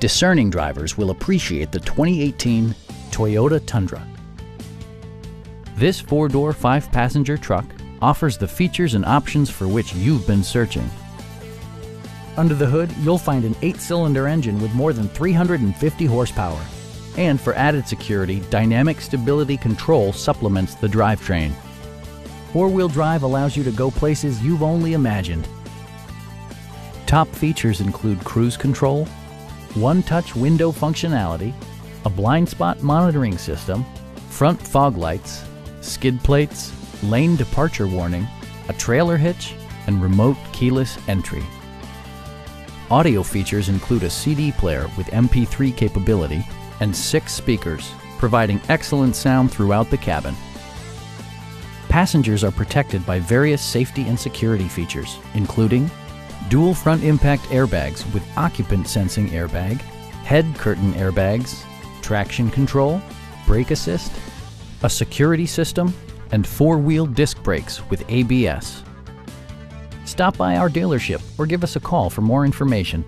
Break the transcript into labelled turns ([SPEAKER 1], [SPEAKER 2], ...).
[SPEAKER 1] discerning drivers will appreciate the 2018 Toyota Tundra. This four-door, five-passenger truck offers the features and options for which you've been searching. Under the hood, you'll find an eight-cylinder engine with more than 350 horsepower. And for added security, Dynamic Stability Control supplements the drivetrain. Four-wheel drive allows you to go places you've only imagined. Top features include cruise control, one-touch window functionality, a blind spot monitoring system, front fog lights, skid plates, lane departure warning, a trailer hitch, and remote keyless entry. Audio features include a CD player with MP3 capability and six speakers, providing excellent sound throughout the cabin. Passengers are protected by various safety and security features, including dual front impact airbags with occupant sensing airbag, head curtain airbags, traction control, brake assist, a security system, and four-wheel disc brakes with ABS. Stop by our dealership or give us a call for more information.